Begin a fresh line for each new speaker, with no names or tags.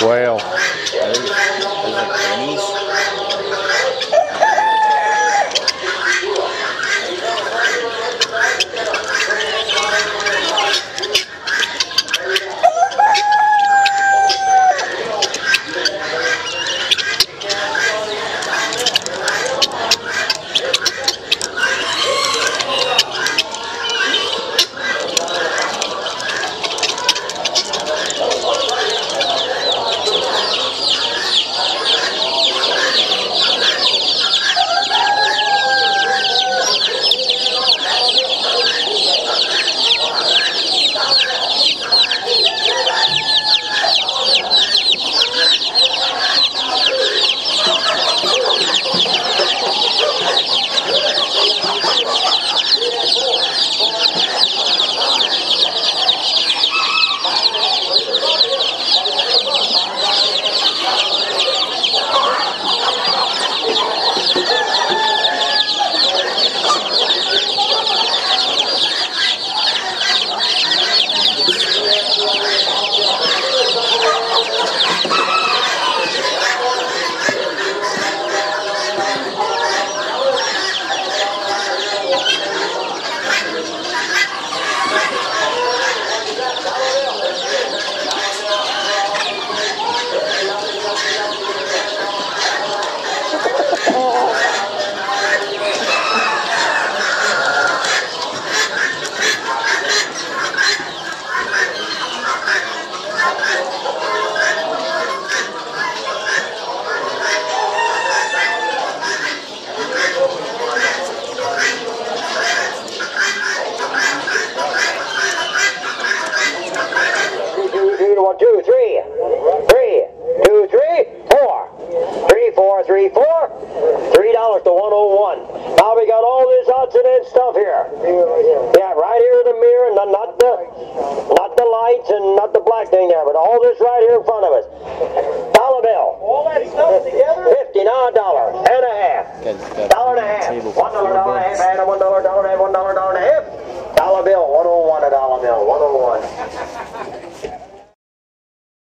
Well,
Those, those are pennies.
Two, two, two, one, two, three, three, two, three, four, three, four, three, four, three dollars to one oh one. Now we got all this odds and ends stuff here. Yeah, right here in the mirror, not, not the, not the lights and not the black thing there, but all this right here in front of us. Dollar bill. All that stuff together. Fifty, now a dollar and a half.
Got, got
Dollar and a half.
table for
One dollar,
four
dollar and a half,